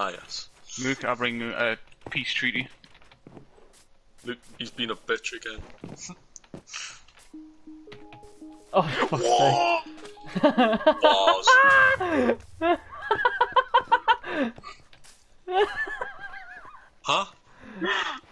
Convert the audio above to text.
Ah, yes. Mook having a peace treaty. Luke, he's been a bitch again. oh, fuck. Huh?